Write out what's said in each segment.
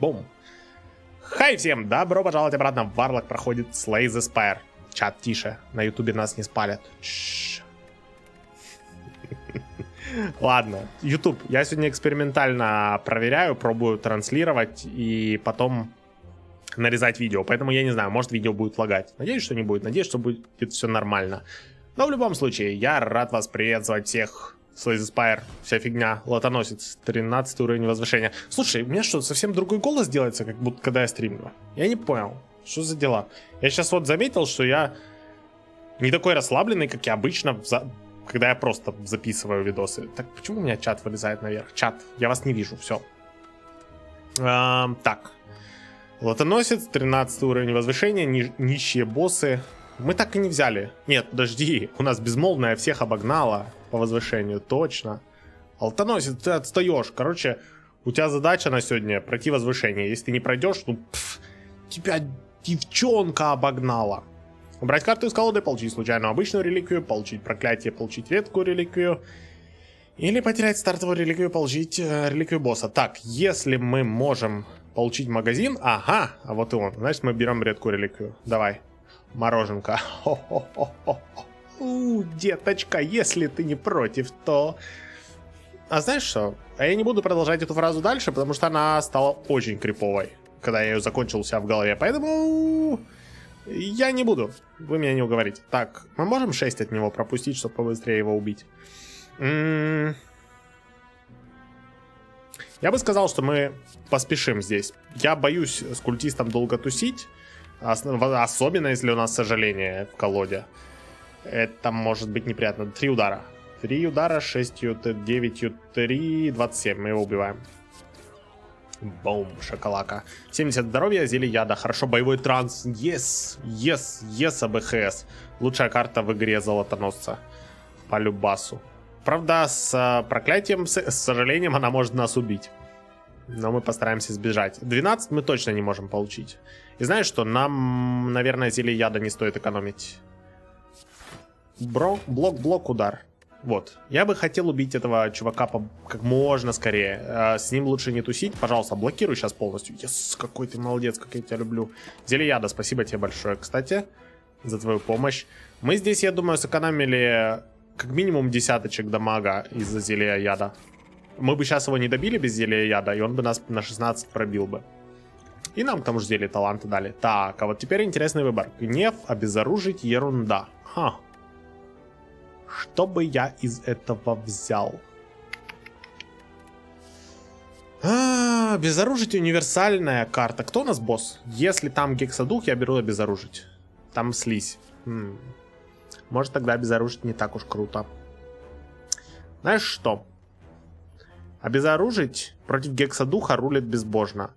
Бум. Хай всем, добро пожаловать обратно. Варлок проходит Slay the Spire. Чат, тише, на ютубе нас не спалят. Ладно, YouTube, я сегодня экспериментально проверяю, пробую транслировать и потом нарезать видео. Поэтому я не знаю, может видео будет лагать. Надеюсь, что не будет. Надеюсь, что будет все нормально. Но в любом случае, я рад вас приветствовать всех. Slay Spire, вся фигня, лотоносец, 13 уровень возвышения. Слушай, у меня что, совсем другой голос делается, как будто когда я стримлю? Я не понял, что за дела? Я сейчас вот заметил, что я не такой расслабленный, как я обычно, когда я просто записываю видосы. Так, почему у меня чат вылезает наверх? Чат, я вас не вижу, все. А, так, Лотоносец, 13 уровень возвышения, ни, нищие боссы. Мы так и не взяли. Нет, подожди, у нас безмолвная всех обогнала по возвышению, точно. Лотоносец, ты отстаешь. Короче, у тебя задача на сегодня пройти возвышение. Если ты не пройдешь, ну, пф, тебя девчонка обогнала. Убрать карту из колоды, получить случайную обычную реликвию, получить проклятие, получить редкую реликвию. Или потерять стартовую реликвию, получить э, реликвию босса. Так, если мы можем Получить магазин? Ага, а вот и он. Значит, мы берем редкую реликвию. Давай. Мороженка. У, деточка, если ты не против, то... А знаешь что? А я не буду продолжать эту фразу дальше, потому что она стала очень криповой, когда я ее закончил у себя в голове. Поэтому я не буду. Вы меня не уговорите. Так, мы можем 6 от него пропустить, чтобы побыстрее его убить? М -м я бы сказал, что мы поспешим здесь. Я боюсь с культистом долго тусить. Особенно, если у нас сожаление в колоде. Это может быть неприятно. Три удара. Три удара, 6 ют, 9 ют, 3, 27. Мы его убиваем. Бум, шоколака. 70 здоровья, зелье яда. Хорошо, боевой транс. Yes, yes, yes, АБХС. Лучшая карта в игре золотоносца. По любасу. Правда, с э, проклятием, с сожалением, она может нас убить. Но мы постараемся избежать. 12 мы точно не можем получить. И знаешь что, нам, наверное, зелье яда не стоит экономить. Бро, блок, блок, удар. Вот. Я бы хотел убить этого чувака по... как можно скорее. Э, с ним лучше не тусить. Пожалуйста, блокируй сейчас полностью. Yes, какой ты молодец, как я тебя люблю. Зелье яда, спасибо тебе большое, кстати, за твою помощь. Мы здесь, я думаю, сэкономили как минимум десяточек дамага из-за зелья яда. Мы бы сейчас его не добили без зелья яда, и он бы нас на 16 пробил бы. И нам к тому же зелье таланты дали. Так, а вот теперь интересный выбор. Гнев, обезоружить, ерунда. Ха. Что бы я из этого взял? А, обезоружить универсальная карта. Кто у нас босс? Если там гексадух, я беру обезоружить. Там слизь. Хм. Может тогда обезоружить не так уж круто. Знаешь что? Обезоружить против гексадуха рулит безбожно.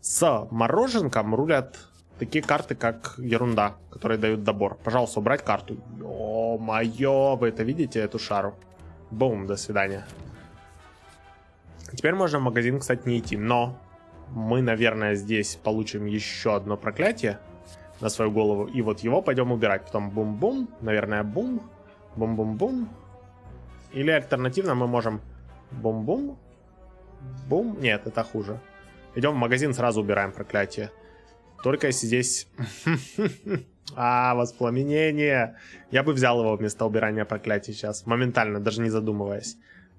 С мороженком рулят такие карты, как ерунда, которые дают добор. Пожалуйста, убрать карту. Ё-моё, вы это видите, эту шару? Бум, до свидания. Теперь можно в магазин, кстати, не идти, но мы, наверное, здесь получим еще одно проклятие на свою голову. И вот его пойдем убирать. Потом бум-бум, наверное, бум, бум-бум-бум. Или альтернативно мы можем бум-бум, бум. Нет, это хуже. Идем в магазин, сразу убираем проклятие. Только если здесь... А, воспламенение. Я бы взял его вместо убирания проклятий сейчас. Моментально, даже не задумываясь.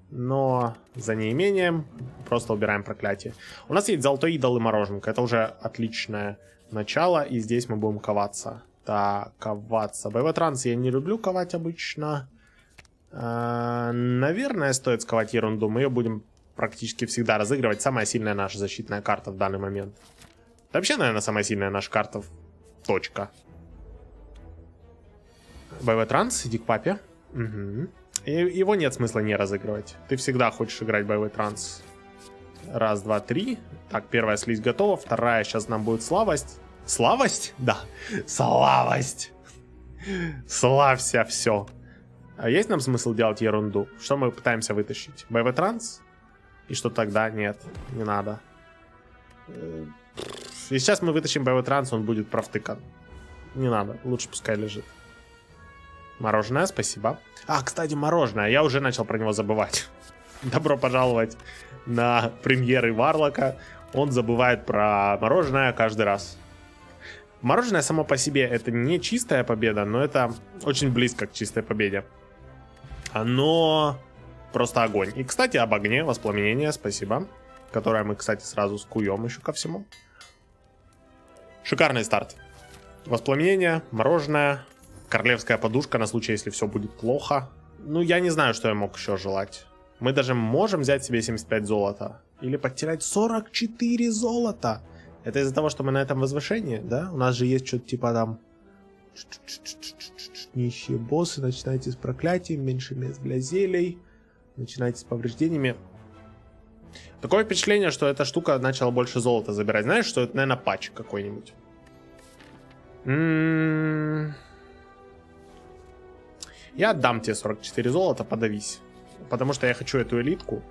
Но за неимением просто убираем проклятие. У нас есть золотой идол и мороженка. Это уже отличное начало, и здесь мы будем коваться. Так, коваться. Боевой транс я не люблю ковать обычно. А, наверное, стоит сковать ерунду. Мы ее будем практически всегда разыгрывать. Самая сильная наша защитная карта в данный момент. вообще, наверное, самая сильная наша карта. Точка. Боевой транс, иди к папе. Угу. И его нет смысла не разыгрывать. Ты всегда хочешь играть боевой транс. Раз, два, три. Так, первая слизь готова. Вторая сейчас нам будет славость. Славость? Да. Славость. Славься, все. А есть нам смысл делать ерунду? Что мы пытаемся вытащить? Боевой транс? И что тогда? Нет, не надо. И сейчас мы вытащим боевой транс, он будет провтыкан. Не надо, лучше пускай лежит. Мороженое, спасибо. А, кстати, мороженое, я уже начал про него забывать. Добро пожаловать на премьеры Варлока. он забывает про мороженое каждый раз. Мороженое само по себе это не чистая победа, но это очень близко к чистой победе. Оно просто огонь. И, кстати, об огне, воспламенение, спасибо. Которое мы, кстати, сразу скуем еще ко всему. Шикарный старт. Воспламенение, мороженое, королевская подушка на случай, если все будет плохо. Ну, я не знаю, что я мог еще желать. Мы даже можем взять себе 75 золота. Или потерять 44 золота. Это из-за того, что мы на этом возвышении, да? У нас же есть что-то типа там... Нищие боссы, начинайте с проклятием, меньше мест для зелий. Начинайте с повреждениями. Такое впечатление, что эта штука начала больше золота забирать. Знаешь, что это, наверное, патч какой-нибудь. М-м-м. Я отдам тебе 44 золота, подавись. Потому что я хочу эту элитку.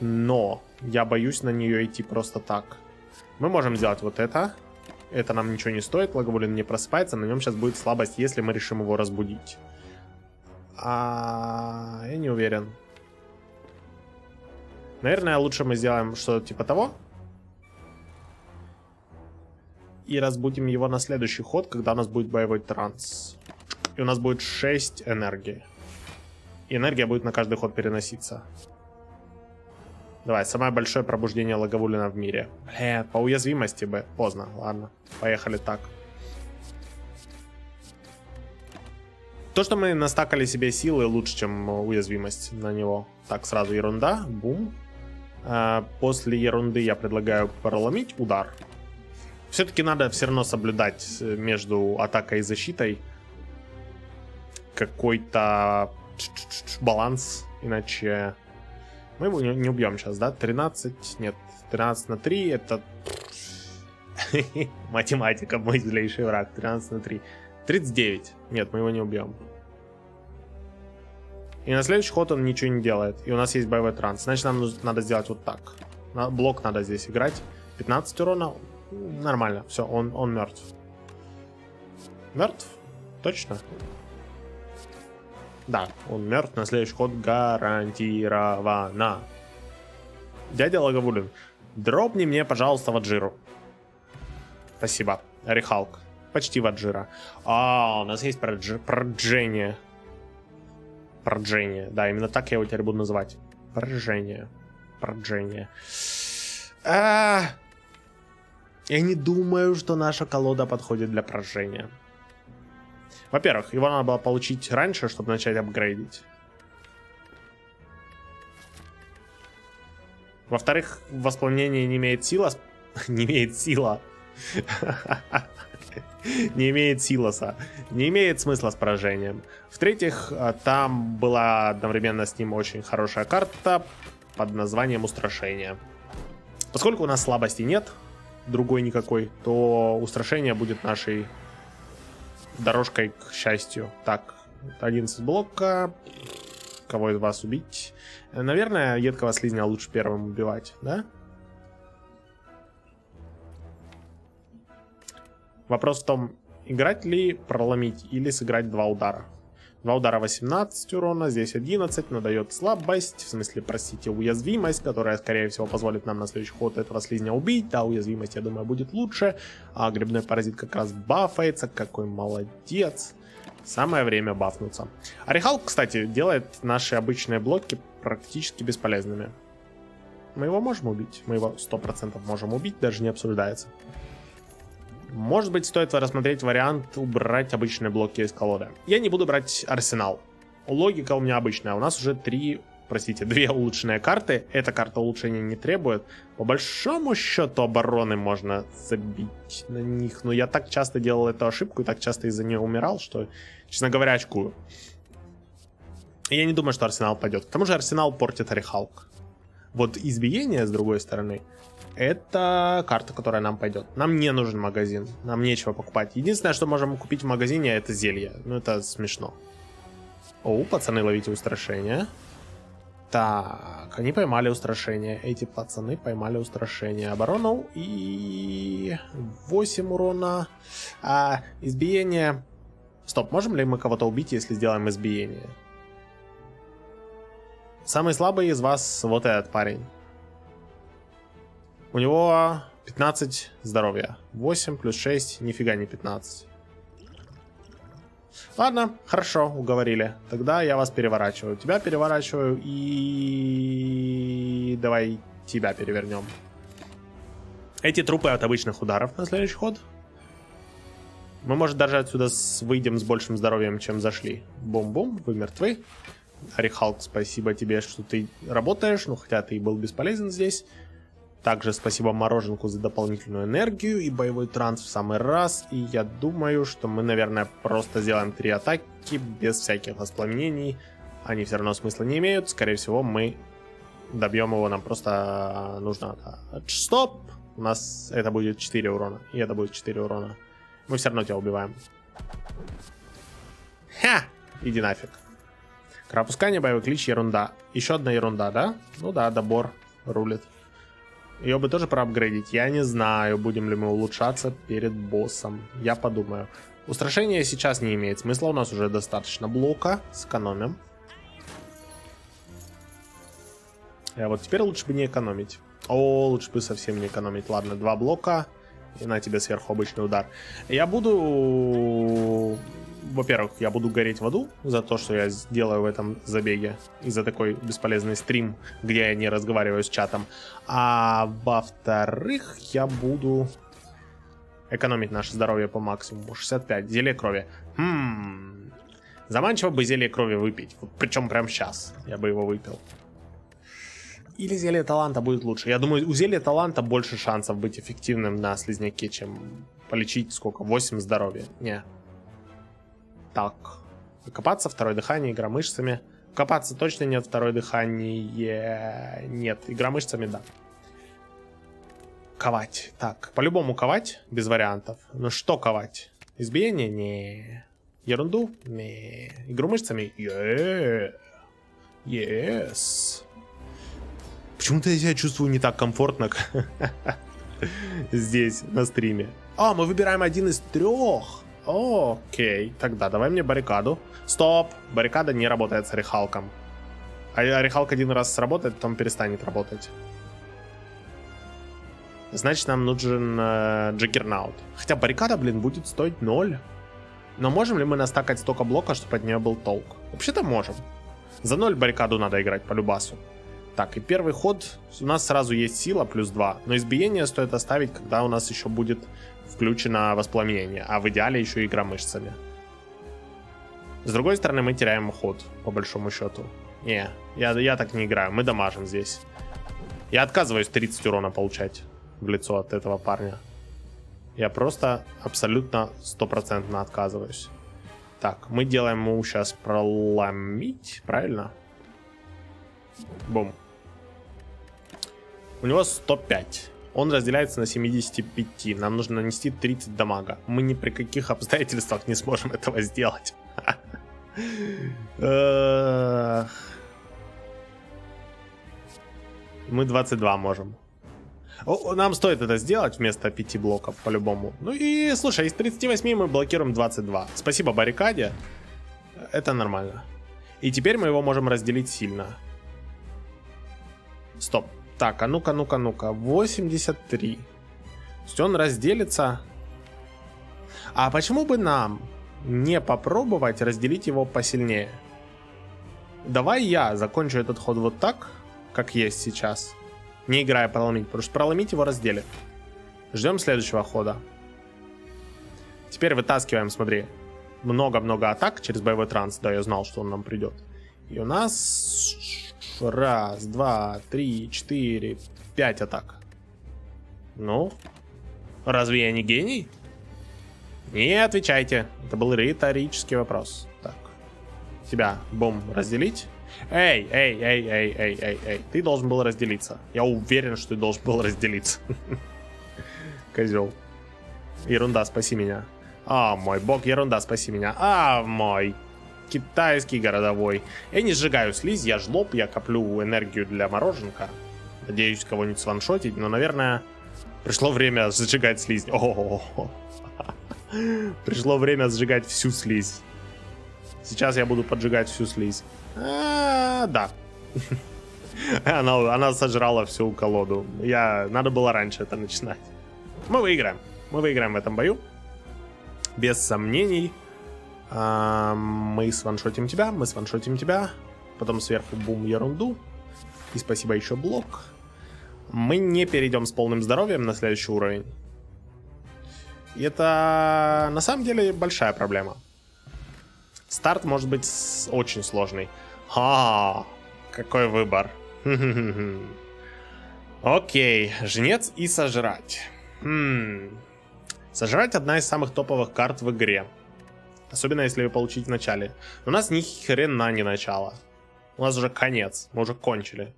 Но я боюсь на нее идти просто так. Мы можем сделать вот это. Это нам ничего не стоит. Лаговулин не просыпается. На нем сейчас будет слабость, если мы решим его разбудить. А я не уверен. Наверное, лучше мы сделаем что-то типа того. И разбудим его на следующий ход, когда у нас будет боевой транс. И у нас будет 6 энергии. И энергия будет на каждый ход переноситься. Давай, самое большое пробуждение Лаговулина в мире. Бля, по уязвимости бы. Поздно, ладно. Поехали так. То, что мы настакали себе силы, лучше, чем уязвимость на него. Так, сразу ерунда. Бум. А, после ерунды я предлагаю проломить удар. Все-таки надо все равно соблюдать э, между атакой и защитой какой-то баланс, иначе мы его не, убьем сейчас, да? 13, нет, 13 на 3 это... Математика, мой злейший враг, 13 на 3. 39, нет, мы его не убьем. И на следующий ход он ничего не делает. И у нас есть боевой транс. Значит, нам надо сделать вот так. Блок надо здесь играть. 15 урона. Нормально. Все, он, он мертв. Мертв? Точно? Да, он мертв на следующий ход гарантированно. Дядя Лаговулин, дропни мне, пожалуйста, Ваджиру. Спасибо. Рихалк. Почти Ваджира. А, у нас есть продж... проджение. Проджение. Да, именно так я его теперь буду называть. Проджение. Проджение. А, я не думаю, что наша колода подходит для прожжения. Во-первых, его надо было получить раньше, чтобы начать апгрейдить. Во-вторых, восполнение не имеет сила. не имеет сила. не имеет силоса. Не имеет смысла с поражением. В-третьих, а, там была одновременно с ним очень хорошая карта под названием Устрашение. Поскольку у нас слабости нет, другой никакой, то Устрашение будет нашей дорожкой к счастью. Так, 11 блока. Кого из вас убить? Наверное, едкого слизня лучше первым убивать, да? Вопрос в том, играть ли, проломить или сыграть два удара. Два удара 18 урона, здесь 11, но дает слабость, в смысле, простите, уязвимость, которая, скорее всего, позволит нам на следующий ход этого слизня убить. Да, уязвимость, я думаю, будет лучше. А грибной паразит как раз бафается, какой молодец. Самое время бафнуться. Орехал, кстати, делает наши обычные блоки практически бесполезными. Мы его можем убить, мы его 100% можем убить, даже не обсуждается. Может быть, стоит рассмотреть вариант убрать обычные блоки из колоды. Я не буду брать арсенал. Логика у меня обычная. У нас уже три, простите, две улучшенные карты. Эта карта улучшения не требует. По большому счету обороны можно забить на них. Но я так часто делал эту ошибку и так часто из-за нее умирал, что, честно говоря, очкую. Я не думаю, что Арсенал пойдет. К тому же Арсенал портит Арихалк. Вот избиение, с другой стороны, это карта, которая нам пойдет. Нам не нужен магазин, нам нечего покупать. Единственное, что можем купить в магазине, это зелье. Ну, это смешно. О, пацаны, ловите устрашение. Так, они поймали устрашение. Эти пацаны поймали устрашение. Оборону и 8 урона. А, избиение... Стоп, можем ли мы кого-то убить, если сделаем избиение? Самый слабый из вас вот этот парень. У него 15 здоровья. 8 плюс 6, нифига не 15. Ладно, хорошо, уговорили. Тогда я вас переворачиваю. Тебя переворачиваю и... Давай тебя перевернем. Эти трупы от обычных ударов на следующий ход. Мы, может, даже отсюда с... выйдем с большим здоровьем, чем зашли. Бум-бум, вы мертвы. Арихалк, спасибо тебе, что ты работаешь. Ну, хотя ты и был бесполезен здесь. Также спасибо Мороженку за дополнительную энергию и боевой транс в самый раз. И я думаю, что мы, наверное, просто сделаем три атаки без всяких воспламенений. Они все равно смысла не имеют. Скорее всего, мы добьем его. Нам просто нужно... Стоп! У нас это будет 4 урона. И это будет 4 урона. Мы все равно тебя убиваем. Ха! Иди нафиг. Кровопускание, боевой клич, ерунда. Еще одна ерунда, да? Ну да, добор рулит. Ее бы тоже проапгрейдить. Я не знаю, будем ли мы улучшаться перед боссом. Я подумаю. Устрашение сейчас не имеет смысла. У нас уже достаточно блока. Сэкономим. А вот теперь лучше бы не экономить. О, лучше бы совсем не экономить. Ладно, два блока. И на тебе сверху обычный удар. Я буду во-первых, я буду гореть в аду за то, что я сделаю в этом забеге, за такой бесполезный стрим, где я не разговариваю с чатом. А во-вторых, я буду экономить наше здоровье по максимуму. 65. Зелье крови. Хм. Заманчиво бы зелье крови выпить. Причем прямо сейчас я бы его выпил. Или зелье таланта будет лучше. Я думаю, у зелья таланта больше шансов быть эффективным на слизняке, чем полечить сколько? 8 здоровья. Не, так. Копаться, второе дыхание, игра мышцами. Копаться точно нет, второе дыхание нет. Игра мышцами, да. Ковать. Так, по-любому ковать, без вариантов. Ну что ковать? Избиение? Не. Ерунду? Не. Игру мышцами? Yeah. Yes. Почему-то я себя чувствую не так комфортно, здесь, на стриме. А, мы выбираем один из трех. Окей, тогда давай мне баррикаду. Стоп! Баррикада не работает с орехалком. А орехалк один раз сработает, потом перестанет работать. Значит, нам нужен э, Джиггернаут. Хотя баррикада, блин, будет стоить 0. Но можем ли мы настакать столько блока, чтобы от нее был толк? Вообще-то можем. За 0 баррикаду надо играть по любасу. Так, и первый ход у нас сразу есть сила плюс 2. Но избиение стоит оставить, когда у нас еще будет включено воспламенение, а в идеале еще игра мышцами. С другой стороны, мы теряем ход, по большому счету. Не, я, я так не играю, мы дамажим здесь. Я отказываюсь 30 урона получать в лицо от этого парня. Я просто абсолютно стопроцентно отказываюсь. Так, мы делаем ему сейчас проломить, правильно? Бум. У него 105. Он разделяется на 75. Нам нужно нанести 30 дамага. Мы ни при каких обстоятельствах не сможем этого сделать. Мы 22 можем. Нам стоит это сделать вместо 5 блоков, по-любому. Ну и, слушай, из 38 мы блокируем 22. Спасибо баррикаде. Это нормально. И теперь мы его можем разделить сильно. Стоп. Так, а ну-ка, ну-ка, ну-ка. 83. То есть он разделится. А почему бы нам не попробовать разделить его посильнее? Давай я закончу этот ход вот так, как есть сейчас. Не играя проломить, потому что проломить его разделит. Ждем следующего хода. Теперь вытаскиваем, смотри. Много-много атак через боевой транс. Да, я знал, что он нам придет. И у нас Раз, два, три, четыре, пять атак. Ну, разве я не гений? Не отвечайте. Это был риторический вопрос. Так. Тебя, бум, разделить? Эй, эй, эй, эй, эй, эй, эй. Ты должен был разделиться. Я уверен, что ты должен был разделиться. Козел. Ерунда, спаси меня. А, мой бог, ерунда, спаси меня. А, мой китайский городовой. Я не сжигаю слизь, я жлоб, я коплю энергию для мороженка. Надеюсь, кого-нибудь сваншотить, но, наверное, пришло время сжигать слизь. О -о Пришло время сжигать всю слизь. Сейчас я буду поджигать всю слизь. А, да. Она, она сожрала всю колоду. Я, надо было раньше это начинать. Мы выиграем. Мы выиграем в этом бою. Без сомнений. Мы сваншотим тебя, мы сваншотим тебя. Потом сверху бум ерунду. И спасибо еще блок. Мы не перейдем с полным здоровьем на следующий уровень. И это на самом деле большая проблема. Старт может быть очень сложный. А, какой выбор. Окей, жнец и сожрать. Хм. Сожрать одна из самых топовых карт в игре. Особенно если вы получить в начале. У нас ни хрена не начало. У нас уже конец. Мы уже кончили.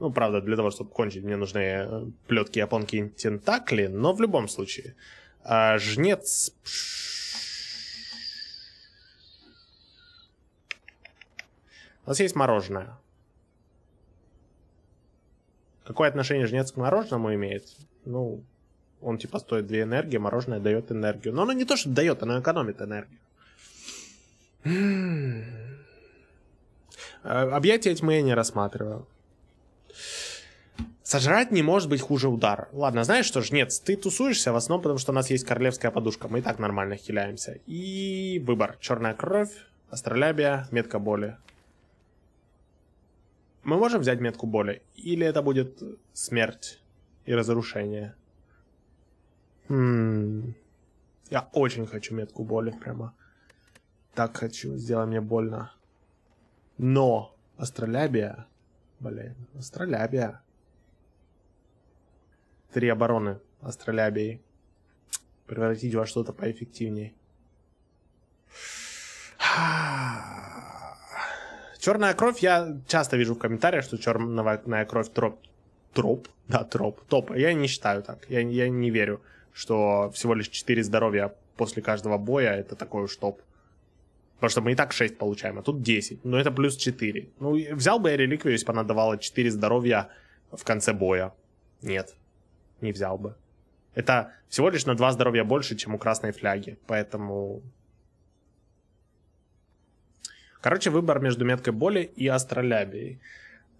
Ну, правда, для того, чтобы кончить, мне нужны э, плетки, японки, тентакли. Но в любом случае. А, жнец... У нас есть мороженое. Какое отношение жнец к мороженому имеет? Ну, он типа стоит 2 энергии, мороженое дает энергию. Но оно не то, что дает, оно экономит энергию. А, объятия тьмы я не рассматриваю. Сожрать не может быть хуже удара. Ладно, знаешь что, жнец, ты тусуешься в основном, потому что у нас есть королевская подушка. Мы и так нормально хиляемся. И выбор. Черная кровь, астролябия, метка боли. Мы можем взять метку боли? Или это будет смерть и разрушение? Хм. Я очень хочу метку боли прямо. Так хочу, сделай мне больно. Но астролябия... Блин, астролябия. Три обороны астролябией. Превратить во что-то поэффективнее. Черная кровь, я часто вижу в комментариях, что черная кровь троп. Троп? Да, троп. Топ. Я не считаю так. Я, я не верю, что всего лишь 4 здоровья после каждого боя это такой уж топ. Потому что мы и так 6 получаем, а тут 10. Ну, это плюс 4. Ну, взял бы я реликвию, если бы она давала 4 здоровья в конце боя. Нет, не взял бы. Это всего лишь на 2 здоровья больше, чем у красной фляги. Поэтому Короче, выбор между меткой боли и астролябией.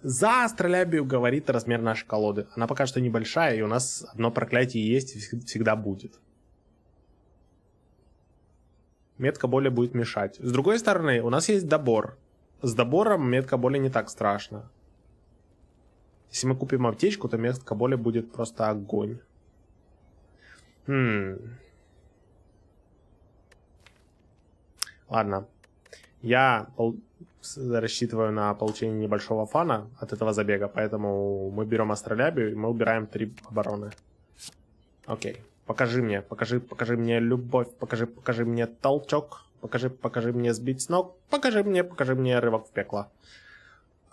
За астролябию говорит размер нашей колоды. Она пока что небольшая, и у нас одно проклятие есть и всегда будет. Метка боли будет мешать. С другой стороны, у нас есть добор. С добором метка боли не так страшно. Если мы купим аптечку, то метка боли будет просто огонь. Хм. Ладно. Я пол... рассчитываю на получение небольшого фана от этого забега, поэтому мы берем астролябию и мы убираем три обороны. Окей. Покажи мне, покажи, покажи мне любовь, покажи, покажи мне толчок, покажи, покажи мне сбить с ног, покажи мне, покажи мне рывок в пекло.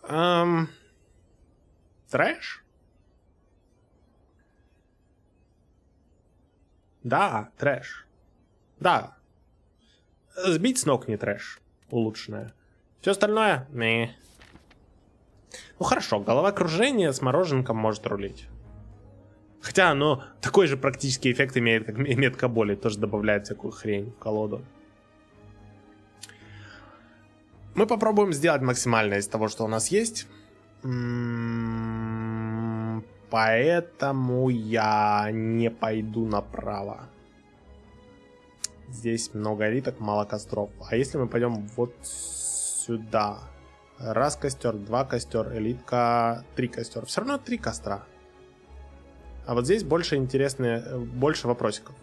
Эм... Трэш? Да, трэш. Да. Сбить с ног не трэш улучшенная. Все остальное? Не. Ну хорошо, головокружение с мороженком может рулить. Хотя оно такой же практический эффект имеет, как метка боли. Тоже добавляет всякую хрень в колоду. Мы попробуем сделать максимальное из того, что у нас есть. М-м-м, поэтому я не пойду направо. Здесь много элиток, мало костров. А если мы пойдем вот сюда? Раз костер, два костер, элитка, три костер. Все равно три костра. А вот здесь больше интересные, больше вопросиков.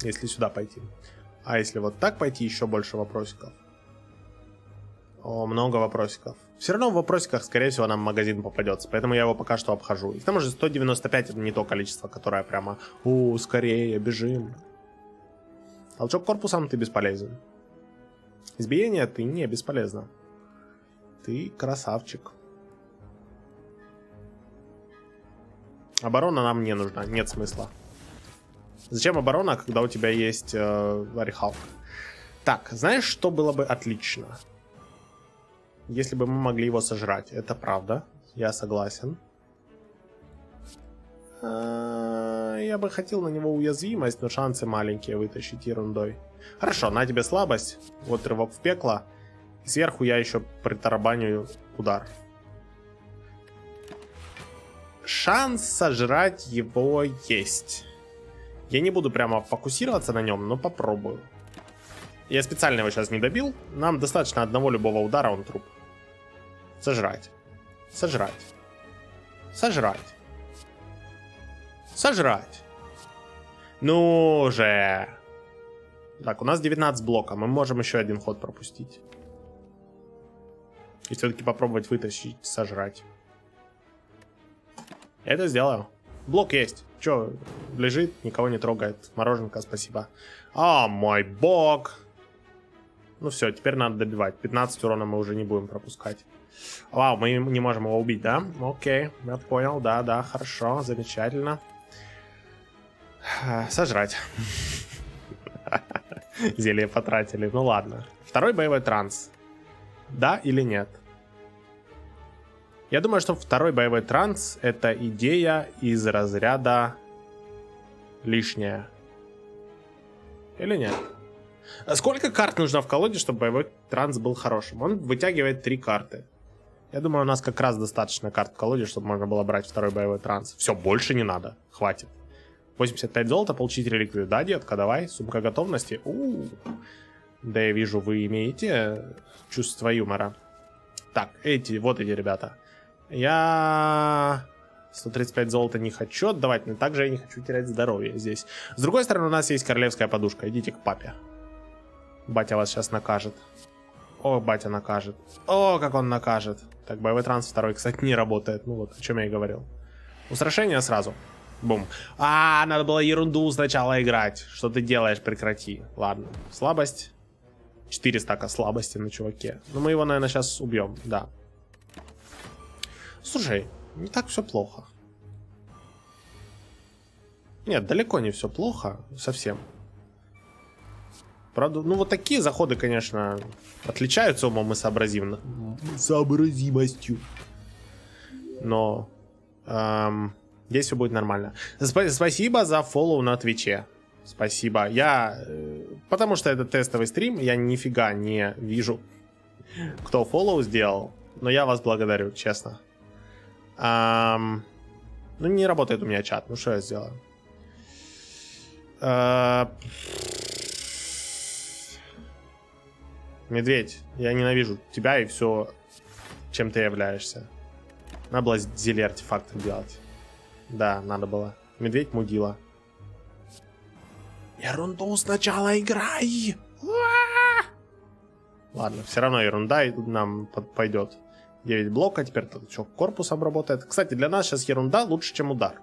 Если сюда пойти. А если вот так пойти, еще больше вопросиков. О, много вопросиков. Все равно в вопросиках, скорее всего, нам магазин попадется, поэтому я его пока что обхожу. И к тому же 195 это не то количество, которое прямо, о, скорее, бежим. Толчок корпусом ты бесполезен. Избиение ты не бесполезно. Ты красавчик. Оборона нам не нужна, нет смысла. Зачем оборона, когда у тебя есть э? Так, знаешь, что было бы отлично? Если бы мы могли его сожрать. Это правда, я согласен. А, я бы хотел на него уязвимость, но шансы маленькие вытащить ерундой. Хорошо, на тебе слабость. Вот рывок в пекло. Сверху я еще притарабаню удар. Шанс сожрать его есть. Я не буду прямо фокусироваться на нем, но попробую. Я специально его сейчас не добил. Нам достаточно одного любого удара, он труп. Сожрать. Сожрать. Сожрать. Сожрать. Ну же. Так, у нас 19 блока. Мы можем еще один ход пропустить. И все-таки попробовать вытащить, сожрать. Это сделаю. Блок есть. Че, лежит, никого не трогает. Мороженка, спасибо. А, мой бог. Ну все, теперь надо добивать. 15 урона мы уже не будем пропускать. Вау, мы не можем его убить, да? Окей, я понял, да, да, хорошо, замечательно. Сожрать. Зелье потратили, ну ладно. Второй боевой транс. Да или нет? Я думаю, что второй боевой транс это идея из разряда лишняя. Или нет? А сколько карт нужно в колоде, чтобы боевой транс был хорошим? Он вытягивает три карты. Я думаю, у нас как раз достаточно карт в колоде, чтобы можно было брать второй боевой транс. Все, больше не надо. Хватит. 85 золота, получить реликвию. Да, детка, давай. Сумка готовности. У-у-у. Да, я вижу, вы имеете чувство юмора. Так, эти, вот эти ребята. Я 135 золота не хочу отдавать, но также я не хочу терять здоровье здесь. С другой стороны, у нас есть королевская подушка. Идите к папе. Батя вас сейчас накажет. О, батя накажет. О, как он накажет. Так, боевой транс второй, кстати, не работает. Ну вот, о чем я и говорил. Устрашение сразу. Бум. А, надо было ерунду сначала играть. Что ты делаешь, прекрати. Ладно. Слабость. 4 стака слабости на чуваке. Ну, мы его, наверное, сейчас убьем, да. Слушай, не так все плохо. Нет, далеко не все плохо, совсем. Правда, ну вот такие заходы, конечно, отличаются умом и сообразим... сообразимостью. Но эм, здесь все будет нормально. Сп- спасибо за follow на Твиче. Спасибо. Я... Э, потому что это тестовый стрим, я нифига не вижу, кто follow сделал. Но я вас благодарю, честно. Эм, ну, не работает у меня чат. Ну, что я сделаю? Э, Медведь, я ненавижу тебя и все, чем ты являешься. Надо было зелье артефакты делать. Да, надо было. Медведь мудила. Ерунду сначала играй! Ладно, все равно ерунда нам пойдет. 9 блока, теперь толчок корпусом работает. Кстати, для нас сейчас ерунда лучше, чем удар.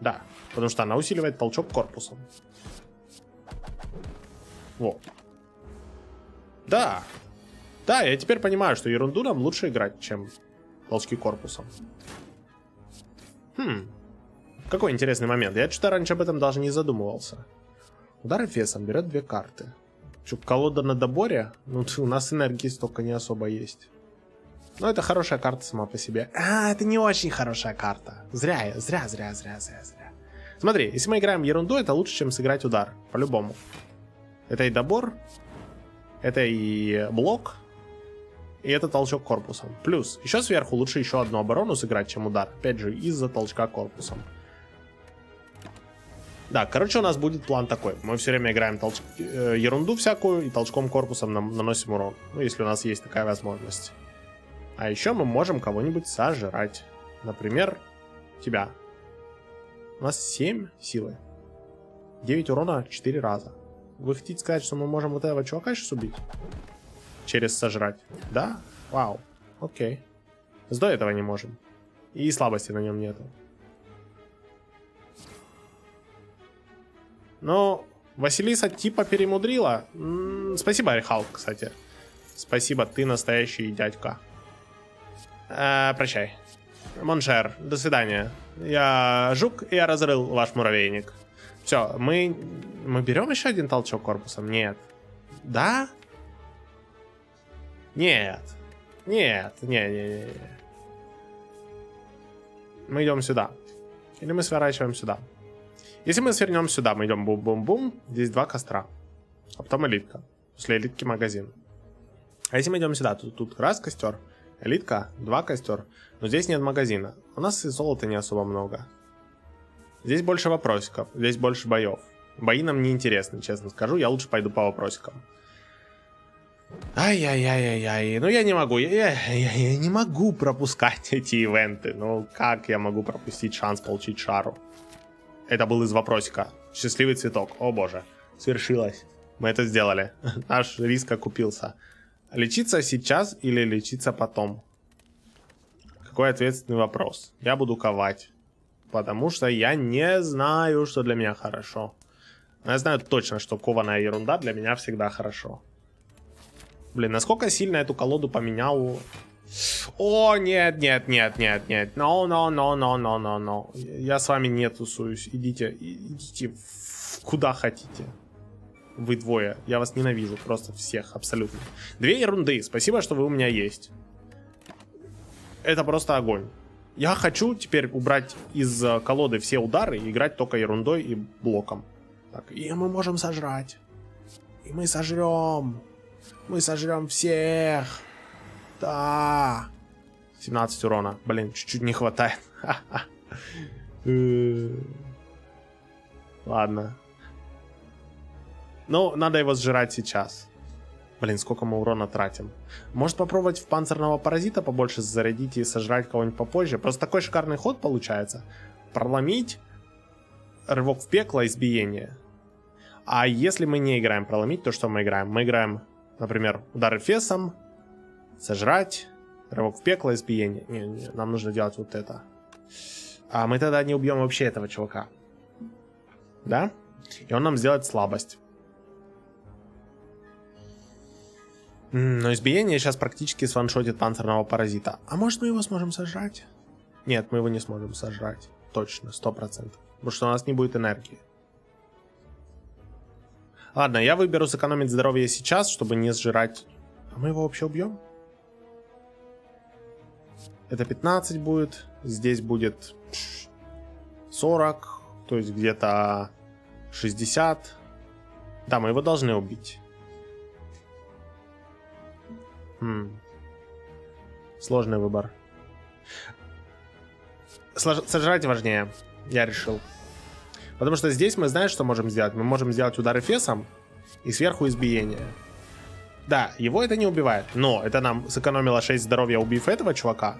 Да, потому что она усиливает толчок корпусом. Вот. Да. Да, я теперь понимаю, что ерунду нам лучше играть, чем толчки корпусом. Хм. Какой интересный момент. Я что-то раньше об этом даже не задумывался. Удар эфесом берет две карты. Че, колода на доборе? Ну, у нас энергии столько не особо есть. Но это хорошая карта сама по себе. А, это не очень хорошая карта. Зря, зря, зря, зря, зря, зря. Смотри, если мы играем ерунду, это лучше, чем сыграть удар. По-любому. Это и добор, это и блок, и это толчок корпусом. Плюс, еще сверху лучше еще одну оборону сыграть, чем удар. Опять же, из-за толчка корпусом. Да, короче, у нас будет план такой. Мы все время играем толч... э, ерунду всякую и толчком корпусом нам наносим урон. Ну, если у нас есть такая возможность. А еще мы можем кого-нибудь сожрать. Например, тебя. У нас 7 силы. 9 урона 4 раза. Вы хотите сказать, что мы можем вот этого чувака сейчас убить? Через сожрать? Да? Вау. Окей. С до этого не можем. И слабости на нем нету. Но Василиса типа перемудрила. М -м, спасибо, Арихалк, кстати. Спасибо, ты настоящий дядька. Э, прощай. Mon cher, до свидания. Я жук, я разрыл ваш муравейник. Все, мы, мы берем еще один толчок корпусом? Нет. Да? Нет. Нет, не, не, не. Мы идем сюда. Или мы сворачиваем сюда. Если мы свернем сюда, мы идем бум-бум-бум. Здесь два костра. А потом элитка. После элитки магазин. А если мы идем сюда, тут, тут раз костер Элитка, два костер. Но здесь нет магазина. У нас и золота не особо много. Здесь больше вопросиков, здесь больше боев. Бои нам не интересны, честно скажу. Я лучше пойду по вопросикам. Ай-яй-яй-яй-яй. Ну я не могу. Я, я, я, я не могу пропускать эти ивенты. Ну как я могу пропустить шанс получить шару? Это был из вопросика. Счастливый цветок. О боже. Свершилось. Мы это сделали. Наш риск окупился. Лечиться сейчас или лечиться потом? Какой ответственный вопрос. Я буду ковать. Потому что я не знаю, что для меня хорошо. Но я знаю точно, что кованая ерунда для меня всегда хорошо. Блин, насколько сильно эту колоду поменял... О, нет, нет, нет, нет, нет. No, no, no, no, no, no, no. Я с вами не тусуюсь. Идите, идите куда хотите. Вы двое. Я вас ненавижу. Просто всех, абсолютно. Две ерунды. Спасибо, что вы у меня есть. Это просто огонь. Я хочу теперь убрать из э, колоды все удары и играть только ерундой и блоком. Так, и мы можем сожрать. И мы сожрем. Мы сожрем всех. Да. 17 урона. Блин, чуть-чуть не хватает. Ладно. Ну, надо его сжирать сейчас. Блин, сколько мы урона тратим. Может попробовать в панцирного паразита побольше зарядить и сожрать кого-нибудь попозже? Просто такой шикарный ход получается. Проломить, рывок в пекло, избиение. А если мы не играем проломить, то что мы играем? Мы играем, например, удар фесом, сожрать, рывок в пекло, избиение. Не, не, нам нужно делать вот это. А мы тогда не убьем вообще этого чувака. Да? И он нам сделает слабость. Но избиение сейчас практически сваншотит панцирного паразита. А может мы его сможем сожрать? Нет, мы его не сможем сожрать. Точно, сто процентов. Потому что у нас не будет энергии. Ладно, я выберу сэкономить здоровье сейчас, чтобы не сжирать. А мы его вообще убьем? Это 15 будет. Здесь будет 40. То есть где-то 60. Да, мы его должны убить. Хм. Сложный выбор. Слож... Сожрать важнее, я решил. Потому что здесь мы знаем, что можем сделать. Мы можем сделать удары фесом и сверху избиение. Да, его это не убивает, но это нам сэкономило 6 здоровья, убив этого чувака.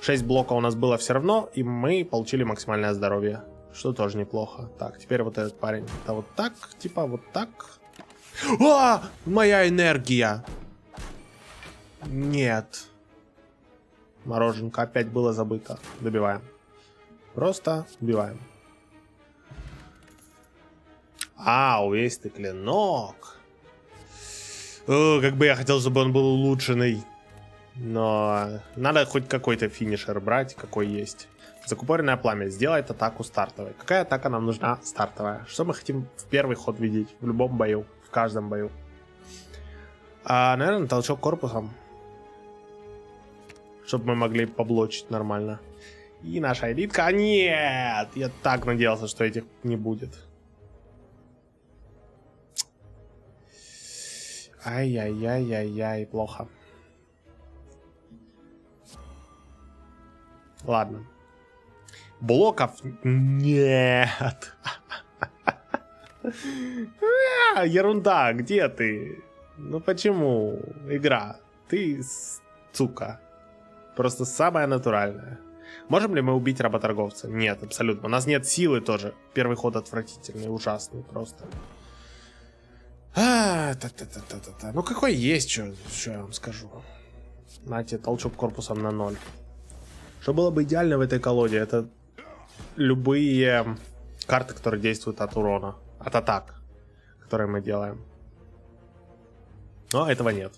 6 блока у нас было все равно, и мы получили максимальное здоровье. Что тоже неплохо. Так, теперь вот этот парень. Это вот так, типа вот так. А, моя энергия! Нет. Мороженка опять было забыто. Добиваем. Просто убиваем. А, увесистый клинок. Как бы я хотел, чтобы он был улучшенный. Но надо хоть какой-то финишер брать, какой есть. Закупоренное пламя. Сделает атаку стартовой. Какая атака нам нужна стартовая? Что мы хотим в первый ход видеть? В любом бою. В каждом бою. А, наверное, толчок корпусом чтобы мы могли поблочить нормально. И наша элитка... Нет! Я так надеялся, что этих не будет. Ай-яй-яй-яй-яй, плохо. Ладно. Блоков нет. А, ерунда, где ты? Ну почему? Игра. Ты сука. Просто самое натуральное. Можем ли мы убить работорговца? Нет, абсолютно. У нас нет силы тоже. Первый ход отвратительный, ужасный просто. А, та -та -та -та -та. Ну какой есть, что, я вам скажу. Нате, толчок корпусом на ноль. Что было бы идеально в этой колоде, это любые карты, которые действуют от урона, от атак, которые мы делаем. Но этого нет.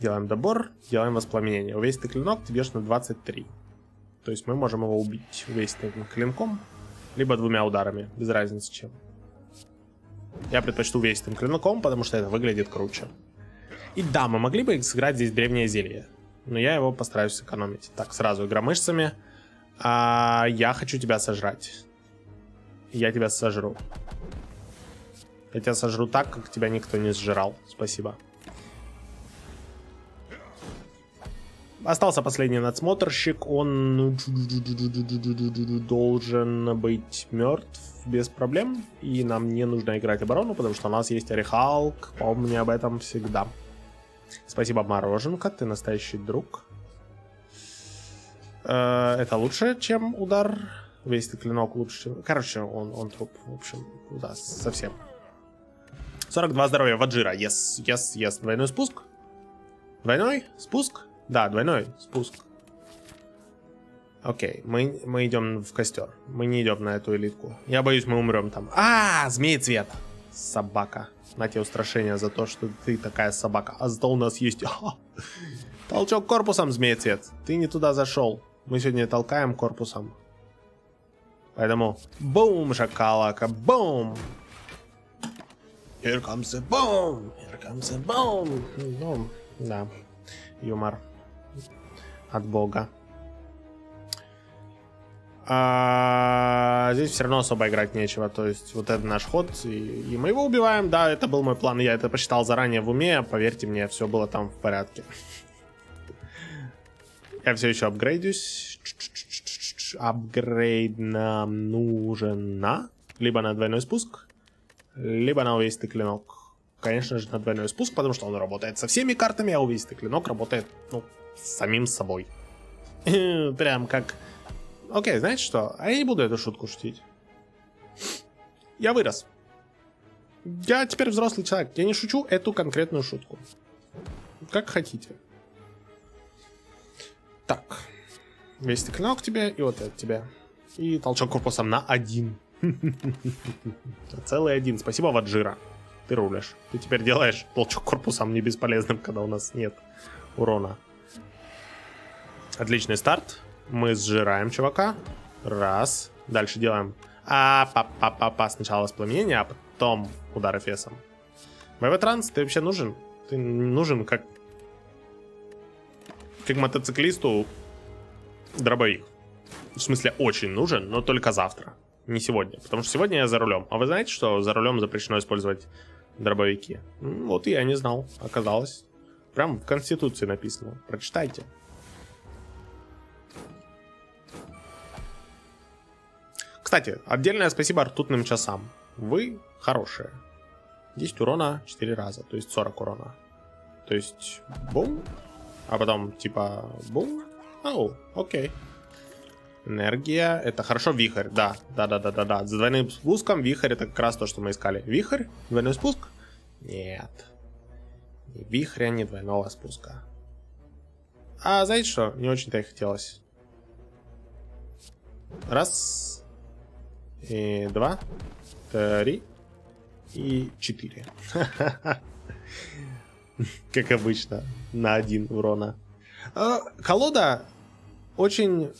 Делаем добор, делаем воспламенение. Увесистый клинок бьешь на 23. То есть мы можем его убить увесистым клинком, либо двумя ударами, без разницы чем. Я предпочту увесистым клинком, потому что это выглядит круче. И да, мы могли бы сыграть здесь древнее зелье. Но я его постараюсь сэкономить. Так, сразу игра мышцами. А, я хочу тебя сожрать. Я тебя сожру. Я тебя сожру так, как тебя никто не сжирал. Спасибо. Остался последний надсмотрщик. Он должен быть мертв без проблем. И нам не нужно играть оборону, потому что у нас есть Орехалк. Помни об этом всегда. Спасибо, Мороженка, ты настоящий друг. Э, это лучше, чем удар. Весь ты клинок лучше. Короче, он, он труп, в общем, да, совсем. 42 здоровья, Ваджира, yes, yes, yes. Двойной спуск? Двойной спуск? Да, двойной спуск. Окей, мы, мы идем в костер. Мы не идем на эту элитку. Я боюсь, мы умрем там. А, змеи цвет. Собака. На тебе устрашение за то, что ты такая собака. А зато у нас есть... Толчок корпусом, змеи цвет. Ты не туда зашел. Мы сегодня толкаем корпусом. Поэтому бум, шакалака, бум. Here comes a boom, here comes a boom. Ну, да, юмор от бога. А здесь все равно особо играть нечего. То есть вот это наш ход, и, и мы его убиваем. Да, это был мой план. Я это посчитал заранее в уме. Поверьте мне, все было там в порядке. Я все еще апгрейдюсь. Апгрейд нам нужен на либо на двойной спуск, либо на увесистый клинок. Конечно же, на двойной спуск, потому что он работает со всеми картами, а увесистый клинок работает, ну, с самим собой. Прям как... Окей, знаете что? А я не буду эту шутку шутить. Я вырос. Я теперь взрослый человек. Я не шучу эту конкретную шутку. Как хотите. Так. Весь клинок тебе и вот этот тебе. И толчок корпусом на один. Целый один. Спасибо, Ваджира. Ты рулишь. Ты теперь делаешь толчок корпусом не бесполезным, когда у нас нет урона. Отличный старт. Мы сжираем чувака. Раз. Дальше делаем а па па па па сначала воспламенение, а потом удар эфесом. Боевой транс, ты вообще нужен? Ты нужен как как мотоциклисту дробовик. В смысле, очень нужен, но только завтра. Не сегодня. Потому что сегодня я за рулем. А вы знаете, что за рулем запрещено использовать дробовики? Вот я не знал. Оказалось. Прям в Конституции написано. Прочитайте. Кстати, отдельное спасибо ртутным часам. Вы хорошие. 10 урона 4 раза, то есть 40 урона. То есть, бум, а потом типа, бум, ау, окей. Энергия, это хорошо, вихрь, да, да-да-да-да-да. За двойным спуском вихрь это как раз то, что мы искали. Вихрь, двойной спуск? Нет. Ни вихря, ни двойного спуска. А знаете что? Не очень-то и хотелось. Раз, и два, три и четыре. Как обычно, на один урона. А, колода очень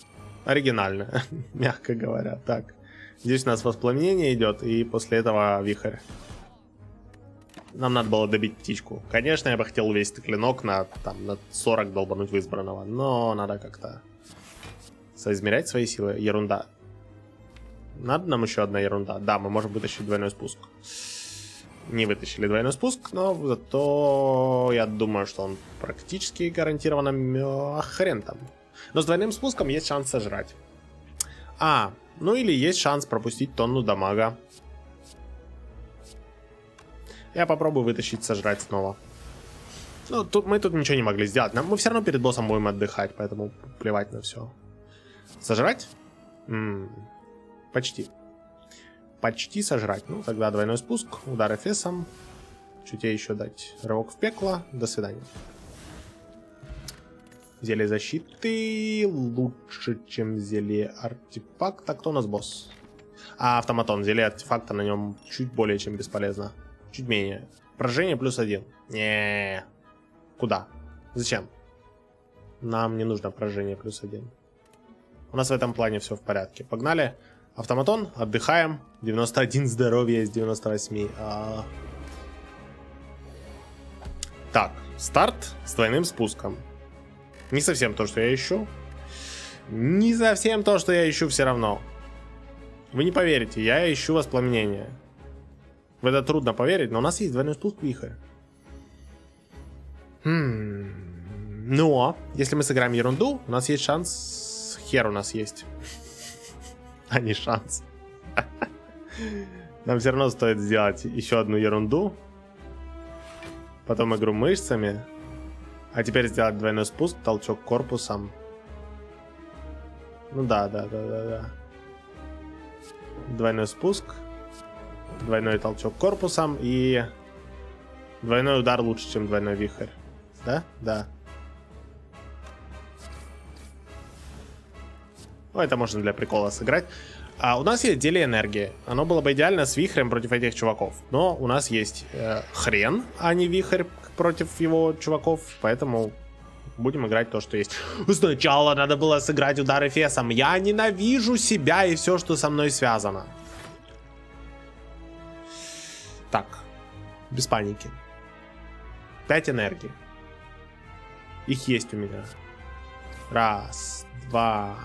оригинальная, мягко говоря. Так, здесь у нас воспламенение идет, и после этого вихрь. Нам надо было добить птичку. Конечно, я бы хотел весь клинок на, там, на 40 долбануть в избранного, но надо как-то соизмерять свои силы. Ерунда. Надо нам еще одна ерунда. Да, мы можем вытащить двойной спуск. Не вытащили двойной спуск, но зато я думаю, что он практически гарантированно хрен там. Но с двойным спуском есть шанс сожрать. А, ну или есть шанс пропустить тонну дамага. Я попробую вытащить сожрать снова. Ну, тут мы тут ничего не могли сделать. Нам, мы все равно перед боссом будем отдыхать, поэтому плевать на все. Сожрать? М -м, Почти. Почти сожрать. Ну, тогда двойной спуск, удар эфесом. Чуть еще дать рывок в пекло. До свидания. Зелье защиты лучше, чем зелье артефакта. Кто у нас босс? А, автоматон. Зелье артефакта на нем чуть более чем бесполезно. Чуть менее. Поражение плюс один. не Куда? Зачем? Нам не нужно поражение плюс один. У нас в этом плане все в порядке. Погнали. Автоматон, отдыхаем. 91 здоровья из 98. А... Так, старт с двойным спуском. Не совсем то, что я ищу. Не совсем то, что я ищу все равно. Вы не поверите, я ищу воспламенение. В это трудно поверить, но у нас есть двойной спуск вихрь. Хм. Но, если мы сыграем ерунду, у нас есть шанс... Хер у нас есть. А не шанс. Нам все равно стоит сделать еще одну ерунду. Потом игру мышцами. А теперь сделать двойной спуск, толчок корпусом. Ну да, да, да, да, да. Двойной спуск. Двойной толчок корпусом и... Двойной удар лучше, чем двойной вихрь. Да? Да. Ну, это можно для прикола сыграть. А у нас есть деле энергии. Оно было бы идеально с вихрем против этих чуваков. Но у нас есть э, хрен, а не вихрь против его чуваков. Поэтому будем играть то, что есть. Сначала надо было сыграть удар Эфесом. Я ненавижу себя и все, что со мной связано. Так. Без паники. 5 энергии. Их есть у меня. Раз, два,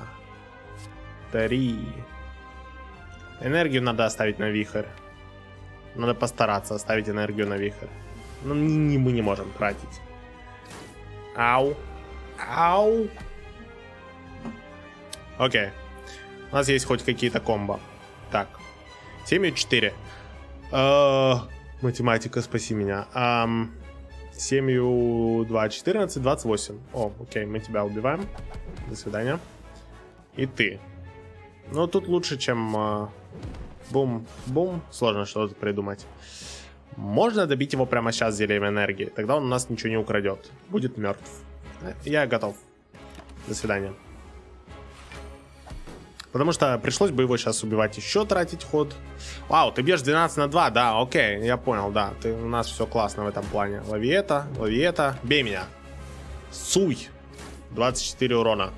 три. Энергию надо оставить на вихрь. Надо постараться оставить энергию на вихрь. Но ну, не, мы не можем тратить. Ау. Ау. Окей. У нас есть хоть какие-то комбо. Так. 7 и 4. Э, математика, спаси меня. Um, 7 2, 14, 28. О, окей, мы тебя убиваем. До свидания. И ты. Ну, тут лучше, чем... Uh, бум, бум. Сложно что-то придумать. Можно добить его прямо сейчас зельем энергии. Тогда он у нас ничего не украдет. Будет мертв. Я готов. До свидания. Потому что пришлось бы его сейчас убивать еще, тратить ход. Вау, ты бьешь 12 на 2, да, окей, я понял, да. Ты, у нас все классно в этом плане. Лови это, лови это. Бей меня. Суй. 24 урона.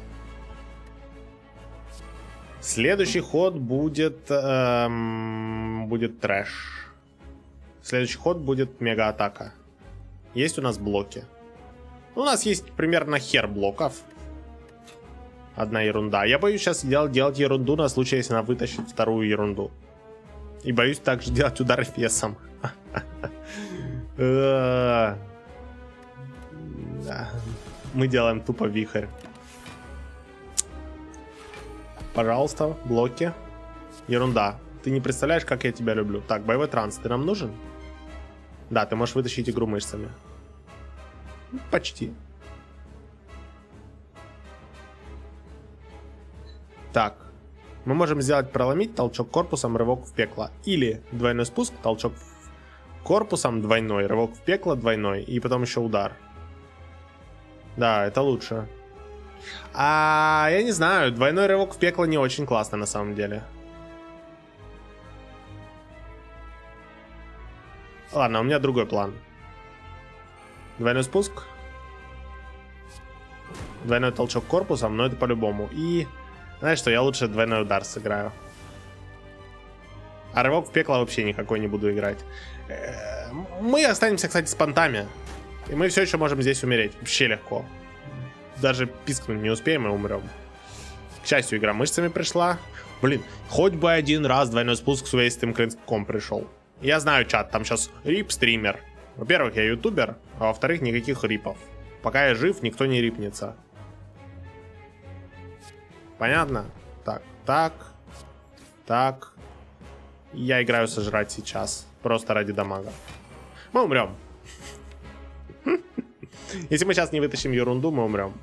Следующий ход будет... Эм, будет трэш. Следующий ход будет мега-атака. Есть у нас блоки. У нас есть примерно хер блоков. Одна ерунда. Я боюсь сейчас делать, делать ерунду на случай, если она вытащит вторую ерунду. И боюсь также делать удар весом. Э, Мы делаем тупо вихрь. Пожалуйста, блоки. Ерунда. Ты не представляешь, как я тебя люблю. Так, боевой транс, ты нам нужен? Да, ты можешь вытащить игру мышцами. Почти. Так. Мы можем сделать проломить, толчок корпусом, рывок в пекло. Или двойной спуск, толчок корпусом, двойной, рывок в пекло, двойной. И потом еще удар. Да, это лучше. А я не знаю, двойной рывок в пекло не очень классно на самом деле. Ладно, у меня другой план. Двойной спуск. Двойной толчок корпусом, но это по-любому. И, знаешь что, я лучше двойной удар сыграю. А рывок в пекло вообще никакой не буду играть. Э, мы останемся, кстати, с понтами. И мы все еще можем здесь умереть. Вообще легко. Даже пискнуть не успеем и умрем. К счастью, игра мышцами пришла. Блин, хоть бы один раз двойной спуск с увесистым клинком пришел. Я знаю чат, там сейчас рип-стример. Во-первых, я ютубер, а во-вторых, никаких рипов. Пока я жив, никто не рипнется. Понятно? Так, так, так. Я играю сожрать сейчас. Просто ради дамага. Мы умрем. Если мы сейчас не вытащим ерунду, мы умрем.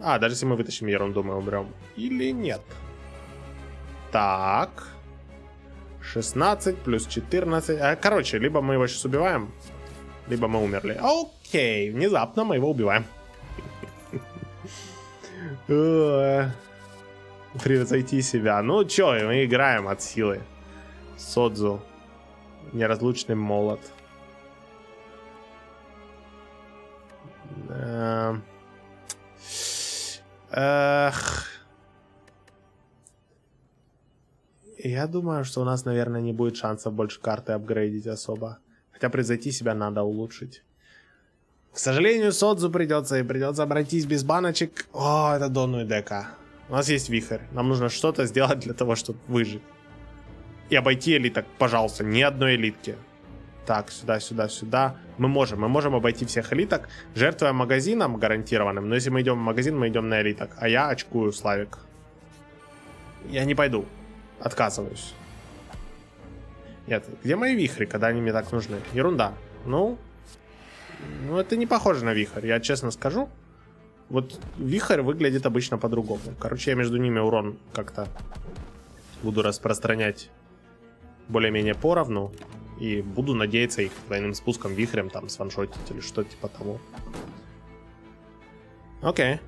А, даже если мы вытащим ерунду, мы умрем. Или нет? Так. 16 плюс 14. А, короче, либо мы его сейчас убиваем, либо мы умерли. Окей, внезапно мы его убиваем. Превзойти себя. Ну чё, мы играем от силы. Содзу. Неразлучный молот. Эх. Я думаю, что у нас, наверное, не будет шансов больше карты апгрейдить особо. Хотя превзойти себя надо улучшить. К сожалению, Содзу придется, и придется обойтись без баночек. О, это Дону и Дека. У нас есть вихрь. Нам нужно что-то сделать для того, чтобы выжить. И обойти элиток, пожалуйста, ни одной элитки. Так, сюда, сюда, сюда. Мы можем, мы можем обойти всех элиток, жертвуя магазином гарантированным. Но если мы идем в магазин, мы идем на элиток. А я очкую, Славик. Я не пойду. Отказываюсь. Нет, где мои вихри, когда они мне так нужны? Ерунда. Ну, ну это не похоже на вихрь, я честно скажу. Вот вихрь выглядит обычно по-другому. Короче, я между ними урон как-то буду распространять более-менее поровну. И буду надеяться их двойным спуском вихрем там сваншотить или что типа того. Окей.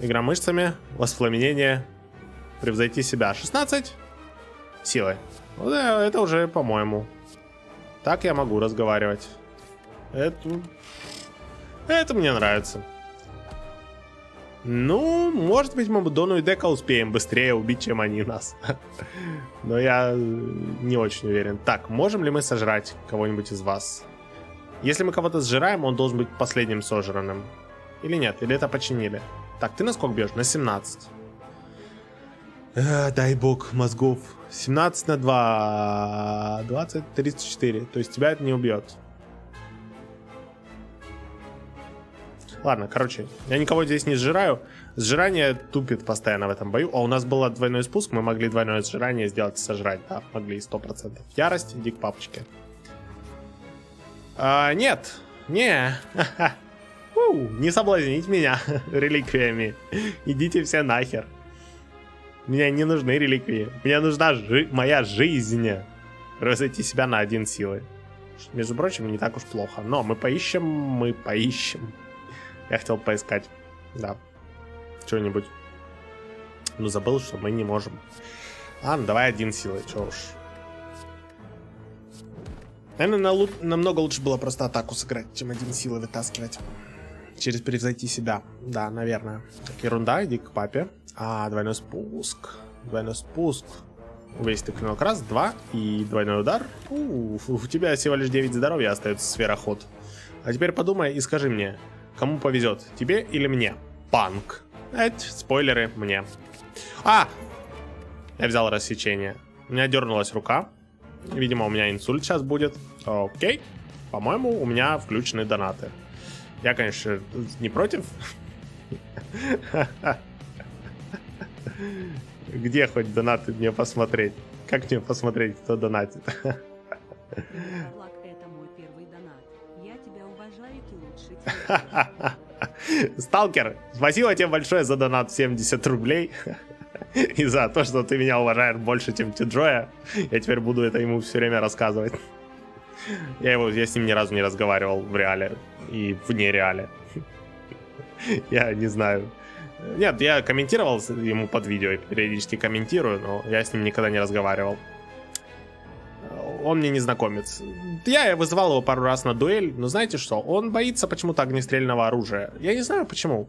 Игра мышцами, воспламенение, превзойти себя. 16 силы. Вот это уже, по-моему. Так я могу разговаривать. Это... Это мне нравится. Ну, может быть, мы Дону и Дека успеем быстрее убить, чем они нас. Но я не очень уверен. Так, можем ли мы сожрать кого-нибудь из вас? Если мы кого-то сжираем, он должен быть последним сожранным. Или нет? Или это починили? Так, ты на сколько бьешь? На 17. Э, дай бог мозгов. 17 на 2. 20, 34. То есть тебя это не убьет. Ладно, короче, я никого здесь не сжираю. Сжирание тупит постоянно в этом бою. А у нас был двойной спуск, мы могли двойное сжирание сделать сожрать. Да, могли 100%. Ярость, иди к папочке. А, нет, не. У, не соблазнить меня реликвиями. Идите все нахер. Мне не нужны реликвии. Мне нужна жи моя жизнь. Разойти себя на один силы. Между прочим, не так уж плохо. Но мы поищем, мы поищем. Я хотел поискать, да, что-нибудь. Ну, забыл, что мы не можем. Ладно, давай один силой, чё уж. Наверное, на лу- намного лучше было просто атаку сыграть, чем один силой вытаскивать. Через превзойти себя. Да, наверное. Так, ерунда, иди к папе. А, двойной спуск. Двойной спуск. Весь ты клинок раз, два и двойной удар. У, у тебя всего лишь 9 здоровья остается сфероход. А теперь подумай и скажи мне, Кому повезет, тебе или мне? Панк. Эть, спойлеры мне. А! Я взял рассечение. У меня дернулась рука. Видимо, у меня инсульт сейчас будет. Окей. По-моему, у меня включены донаты. Я, конечно, не против. Где хоть донаты мне посмотреть? Как мне посмотреть, кто донатит? Сталкер, спасибо тебе большое за донат 70 рублей. И за то, что ты меня уважаешь больше, чем Тиджоя. Я теперь буду это ему все время рассказывать. Я, его, я с ним ни разу не разговаривал в реале и вне реале. Я не знаю. Нет, я комментировал ему под видео, периодически комментирую, но я с ним никогда не разговаривал он мне не знакомец. Я вызывал его пару раз на дуэль, но знаете что? Он боится почему-то огнестрельного оружия. Я не знаю почему.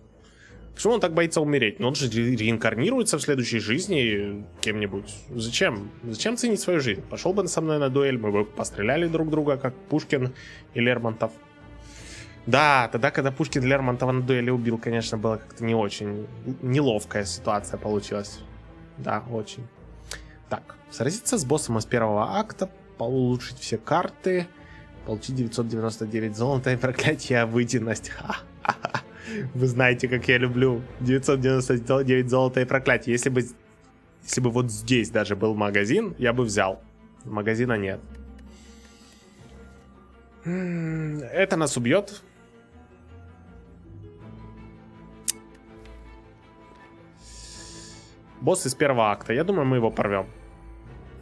Почему он так боится умереть? Но он же реинкарнируется в следующей жизни кем-нибудь. Зачем? Зачем ценить свою жизнь? Пошел бы со мной на дуэль, мы бы постреляли друг друга, как Пушкин и Лермонтов. Да, тогда, когда Пушкин Лермонтова на дуэли убил, конечно, было как-то не очень неловкая ситуация получилась. Да, очень. Так, сразиться с боссом из первого акта улучшить все карты, получить 999 золота и проклятие обыденность. Вы знаете, как я люблю 999 золота и проклятие. Если бы, если бы вот здесь даже был магазин, я бы взял. Магазина нет. Это нас убьет. Босс из первого акта. Я думаю, мы его порвем.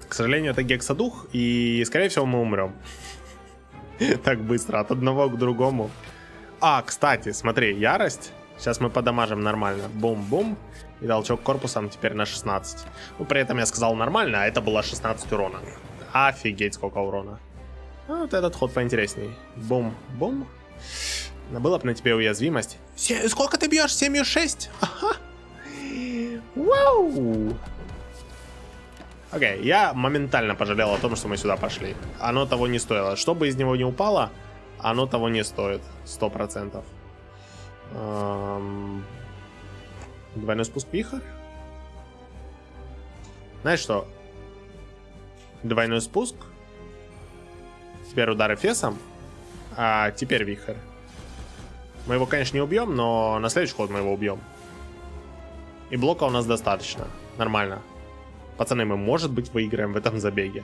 К сожалению, это гексадух, и, скорее всего, мы умрем. Так быстро, от одного к другому. А, кстати, смотри, ярость. Сейчас мы подамажим нормально. Бум-бум. И толчок корпусом теперь на 16. Ну, при этом я сказал нормально, а это было 16 урона. Офигеть, сколько урона. А, вот этот ход поинтересней. Бум-бум. Была бы на тебе уязвимость. Сколько ты бьешь? 7,6? Ага. Вау! Окей, okay, я моментально пожалел о том, что мы сюда пошли. Оно того не стоило. Что бы из него не упало, оно того не стоит. Сто процентов. Эм... Двойной спуск вихрь? Знаешь что? Двойной спуск. Теперь удары фесом. А теперь вихрь. Мы его, конечно, не убьем, но на следующий ход мы его убьем. И блока у нас достаточно. Нормально. Пацаны, мы, может быть, выиграем в этом забеге.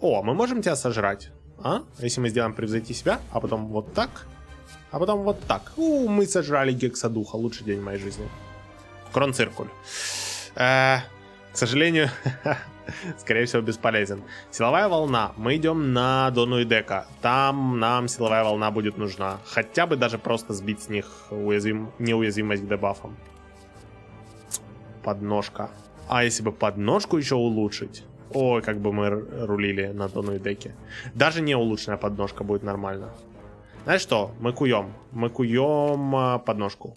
О, мы можем тебя сожрать. А? Если мы сделаем превзойти себя, а потом вот так, а потом вот так. У, мы сожрали гексадуха. Лучший день в моей жизни. Кронциркуль. Э, к сожалению, скорее всего, бесполезен. Силовая волна. Мы идем на Дону и Дека. Там нам силовая волна будет нужна. Хотя бы даже просто сбить с них уязвим... неуязвимость к дебафам. Подножка. А если бы подножку еще улучшить? Ой, как бы мы рулили на Дону Деке. Даже не улучшенная подножка будет нормально. Знаешь что? Мы куем. Мы куем а, подножку.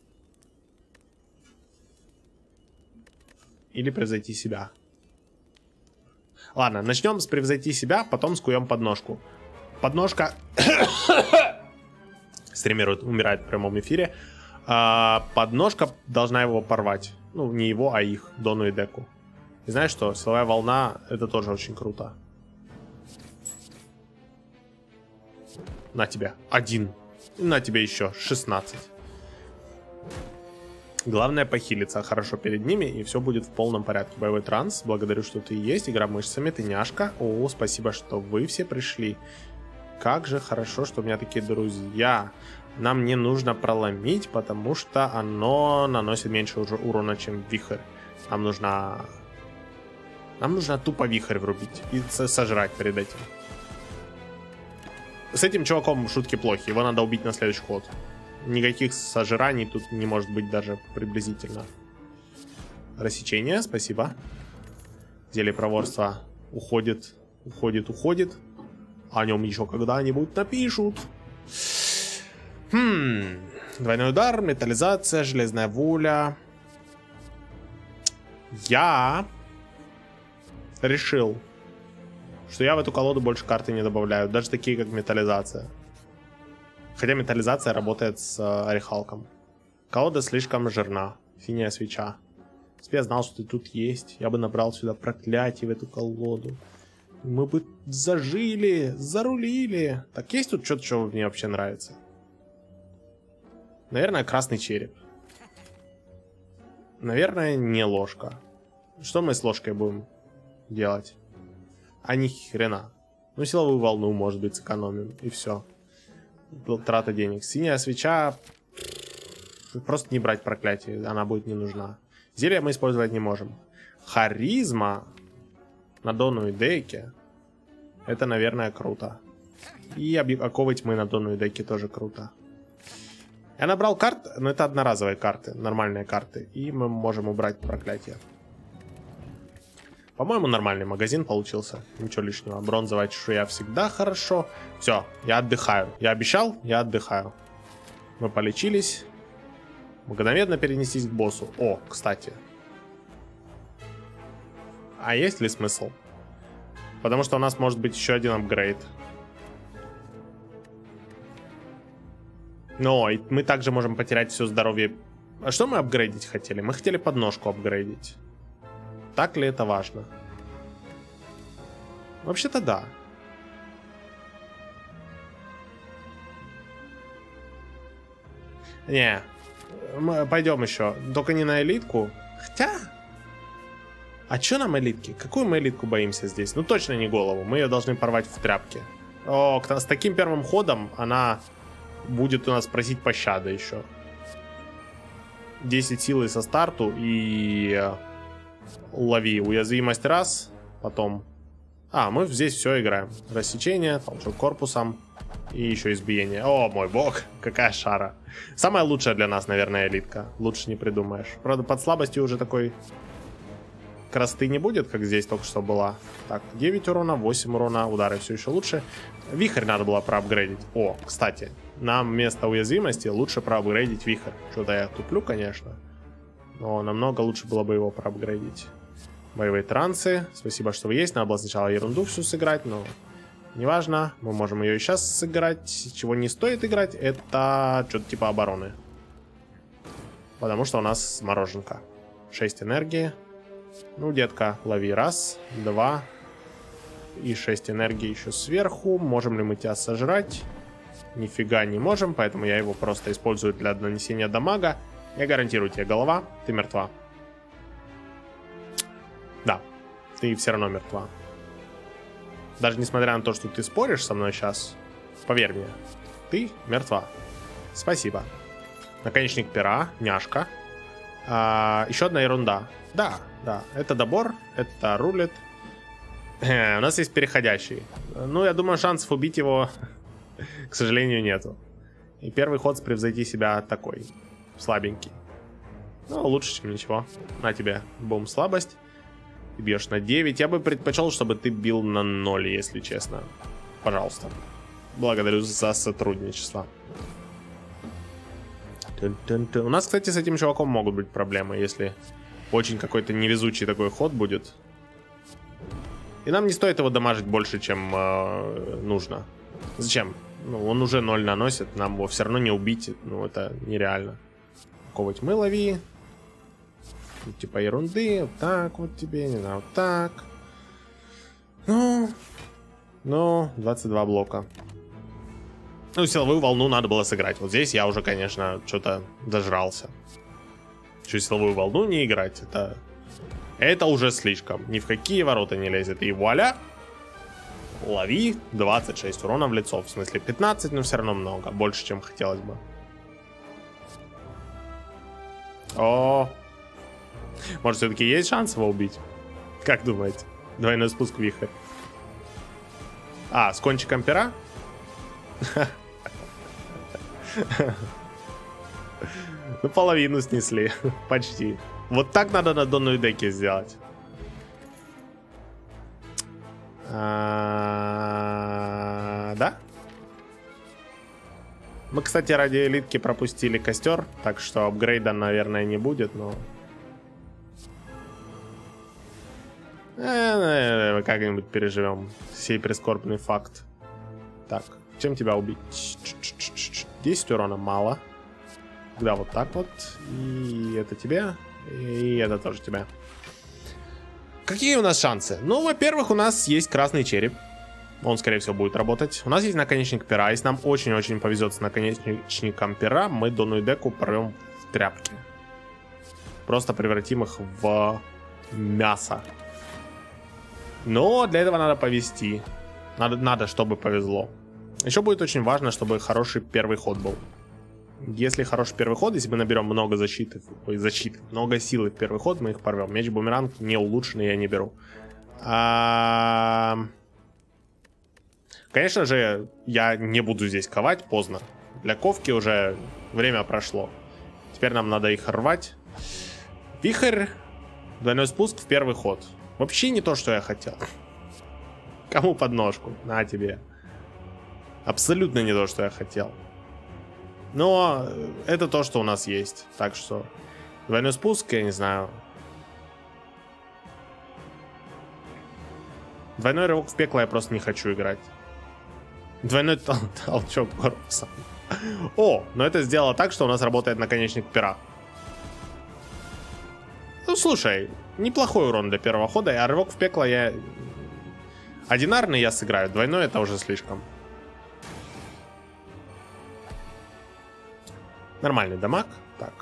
Или превзойти себя. Ладно, начнем с превзойти себя, потом скуем подножку. Подножка... Стримирует, умирает в прямом эфире. А, подножка должна его порвать. Ну, не его, а их, Дону и Деку. И знаешь что, силовая волна, это тоже очень круто. На тебе. Один. на тебе еще 16. Главное похилиться хорошо перед ними, и все будет в полном порядке. Боевой транс, благодарю, что ты есть. Игра мышцами, ты няшка. О, спасибо, что вы все пришли. Как же хорошо, что у меня такие друзья. Нам не нужно проломить, потому что оно наносит меньше урона, чем вихрь. Нам нужно... Нам нужно тупо вихрь врубить и сожрать перед этим. С этим чуваком шутки плохи, его надо убить на следующий ход. Никаких сожираний тут не может быть даже приблизительно. Рассечение, спасибо. Зелье проворства уходит, уходит, уходит. О нем еще когда-нибудь напишут. Хм. Двойной удар, металлизация, железная воля. Я решил, что я в эту колоду больше карты не добавляю. Даже такие, как металлизация. Хотя металлизация работает с э, орехалком. Колода слишком жирна. Синяя свеча. Если я знал, что ты тут есть, я бы набрал сюда проклятие в эту колоду. Мы бы зажили, зарулили. Так есть тут что-то, что мне вообще нравится? Наверное, красный череп. Наверное, не ложка. Что мы с ложкой будем делать? А ни хрена. Ну, силовую волну, может быть, сэкономим. И все трата денег. Синяя свеча... Просто не брать проклятие, она будет не нужна. Зелье мы использовать не можем. Харизма на Дону и Дейке. Это, наверное, круто. И оковывать мы на Дону и Дейке тоже круто. Я набрал карт, но это одноразовые карты, нормальные карты. И мы можем убрать проклятие. По-моему, нормальный магазин получился. Ничего лишнего. Бронзовая чешуя всегда хорошо. Все, я отдыхаю. Я обещал, я отдыхаю. Мы полечились. Мгновенно перенестись к боссу. О, кстати. А есть ли смысл? Потому что у нас может быть еще один апгрейд. Но мы также можем потерять все здоровье. А что мы апгрейдить хотели? Мы хотели подножку апгрейдить. Так ли это важно? Вообще-то да. Не, мы пойдем еще. Только не на элитку. Хотя... А чё нам элитки? Какую мы элитку боимся здесь? Ну точно не голову. Мы ее должны порвать в тряпке. О, с таким первым ходом она будет у нас просить пощады еще. 10 силы со старту и э, лови уязвимость раз, потом... А, мы здесь все играем. Рассечение, толчок корпусом и еще избиение. О, мой бог, какая шара. Самая лучшая для нас, наверное, элитка. Лучше не придумаешь. Правда, под слабостью уже такой красоты не будет, как здесь только что была. Так, 9 урона, 8 урона, удары все еще лучше. Вихрь надо было проапгрейдить. О, кстати, нам вместо уязвимости лучше проапгрейдить вихрь. Что-то я туплю, конечно. Но намного лучше было бы его проапгрейдить. Боевые трансы. Спасибо, что вы есть. Надо было сначала ерунду всю сыграть, но неважно. Мы можем ее и сейчас сыграть. Чего не стоит играть, это что-то типа обороны. Потому что у нас мороженка. 6 энергии. Ну, детка, лови. Раз, два, И 6 энергии еще сверху. Можем ли мы тебя сожрать? Нифига не можем, поэтому я его просто использую для нанесения дамага. Я гарантирую тебе голова, ты мертва. Да, ты все равно мертва. Даже несмотря на то, что ты споришь со мной сейчас, поверь мне, ты мертва. Спасибо. Наконечник пера, няшка. А, еще одна ерунда. Да, да, это добор, это рулет. Э, у нас есть переходящий. Ну, я думаю, шансов убить его, к сожалению, нету. И первый ход превзойти себя такой, слабенький. Ну, лучше, чем ничего. На тебе, бум, слабость. Ты бьешь на 9. Я бы предпочел, чтобы ты бил на 0, если честно. Пожалуйста. Благодарю за сотрудничество. У нас, кстати, с этим чуваком могут быть проблемы, если очень какой-то невезучий такой ход будет. И нам не стоит его дамажить больше, чем э, нужно. Зачем? Ну, он уже 0 наносит, нам его все равно не убить. Ну, это нереально. Какого мы лови. Ну, типа ерунды. Вот так вот тебе, не знаю, вот так. Ну, ну, 22 блока. Ну, силовую волну надо было сыграть. Вот здесь я уже, конечно, что-то дожрался. Еще силовую волну не играть, это... Это уже слишком. Ни в какие ворота не лезет. И вуаля! Лови 26 урона в лицо. В смысле 15, но все равно много. Больше, чем хотелось бы. О, может, все-таки есть шанс его убить? Как думаете? Двойной спуск вихрь. А, с кончиком пера? Ну, половину снесли. Почти. Вот так надо на донной деке сделать. Да? Мы, кстати, ради элитки пропустили костер, так что апгрейда, наверное, не будет, но... Э, как-нибудь переживем сей прискорбный факт. Так, чем тебя убить? 10 урона мало. Да, вот так вот. И это тебе. И это тоже тебе. Какие у нас шансы? Ну, во-первых, у нас есть красный череп. Он, скорее всего, будет работать. У нас есть наконечник пера. Если нам очень-очень повезет с наконечником пера, мы Дону деку порвем в тряпки. Просто превратим их в мясо. Но для этого надо повести. Надо, надо, чтобы повезло. Еще будет очень важно, чтобы хороший первый ход был. Если хороший первый ход, если мы наберем много защиты, ой, защиты, много силы в первый ход, мы их порвем. Меч-бумеранг не улучшенный, я не беру. А... Конечно же, я не буду здесь ковать, поздно. Для ковки уже время прошло. Теперь нам надо их рвать. Вихрь, двойной спуск в первый ход. Вообще не то, что я хотел. Кому подножку? На тебе. Абсолютно не то, что я хотел. Но это то, что у нас есть. Так что двойной спуск, я не знаю. Двойной рывок в пекло я просто не хочу играть. Двойной тол толчок корпуса. О, но это сделало так, что у нас работает наконечник пера. Ну, слушай, неплохой урон для первого хода, а рывок в пекло я... Одинарный я сыграю, двойной это уже слишком. Нормальный дамаг. Так.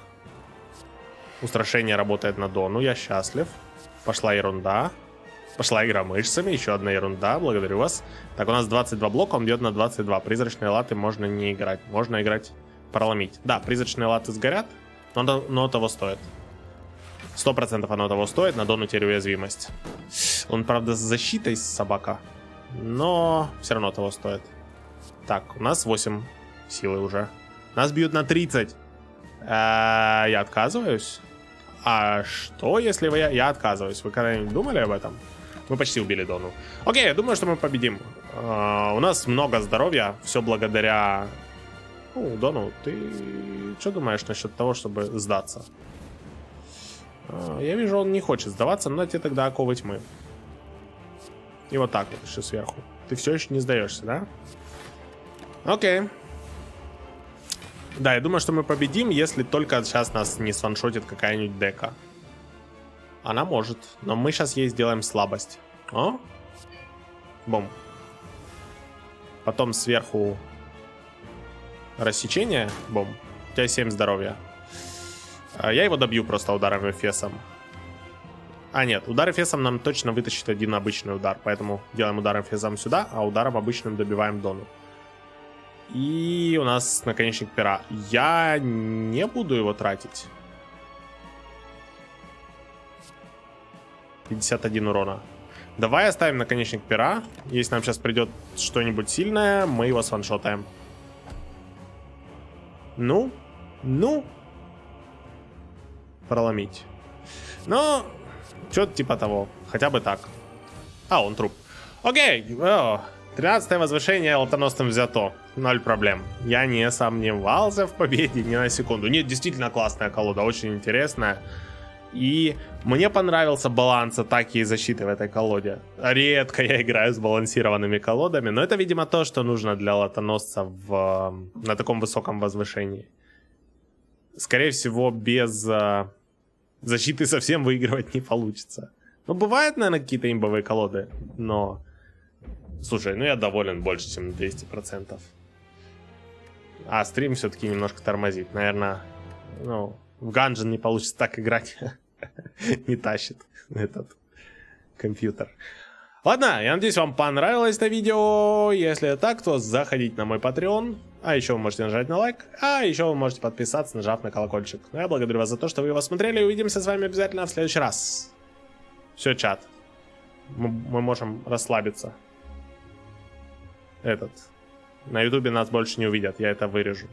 Устрашение работает на Дону, я счастлив. Пошла ерунда. Пошла игра мышцами, еще одна ерунда, благодарю вас. Так, у нас 22 блока, он бьет на 22. Призрачные латы можно не играть. Можно играть проломить. Да, призрачные латы сгорят, но, но того стоит. Сто процентов оно того стоит, на Дону теперь уязвимость. Он, правда, с защитой собака, но все равно того стоит. Так, у нас 8 силы уже. Нас бьют на 30. А, я отказываюсь? А что, если вы... Я отказываюсь. Вы когда-нибудь думали об этом? Мы почти убили Дону. Окей, я думаю, что мы победим. А, у нас много здоровья. Все благодаря... Ну, Дону, ты что думаешь насчет того, чтобы сдаться? А, я вижу, он не хочет сдаваться, но тебе тогда оковывать мы. И вот так вот еще сверху. Ты все еще не сдаешься, да? Окей. Да, я думаю, что мы победим, если только сейчас нас не сваншотит какая-нибудь дека. Она может, но мы сейчас ей сделаем слабость. О? Бум. Потом сверху рассечение. Бум. У тебя 7 здоровья. А я его добью просто ударом Эфесом. А, нет, удар Эфесом нам точно вытащит один обычный удар. Поэтому делаем ударом Эфесом сюда, а ударом обычным добиваем Дону. И у нас наконечник пера. Я не буду его тратить. 51 урона. Давай оставим наконечник пера. Если нам сейчас придет что-нибудь сильное, мы его сваншотаем. Ну, ну. Проломить. Но, что-то типа того. Хотя бы так. А, он труп. Окей. О, 13 возвышение лотоносным взято. Ноль проблем. Я не сомневался в победе ни на секунду. Нет, действительно классная колода, очень интересная. И мне понравился баланс атаки и защиты в этой колоде. Редко я играю с балансированными колодами, но это, видимо, то, что нужно для лотоносца в, на таком высоком возвышении. Скорее всего, без э, защиты совсем выигрывать не получится. Ну, бывают, наверное, какие-то имбовые колоды, но... Слушай, ну я доволен больше, чем 200%. А, стрим все-таки немножко тормозит. Наверное, ну, в Ганжен не получится так играть. не тащит этот компьютер. Ладно, я надеюсь, вам понравилось это видео. Если так, то заходите на мой Patreon. А еще вы можете нажать на лайк. А еще вы можете подписаться, нажав на колокольчик. Ну, я благодарю вас за то, что вы его смотрели. Увидимся с вами обязательно в следующий раз. Все, чат. Мы, мы можем расслабиться. Этот. На ютубе нас больше не увидят, я это вырежу.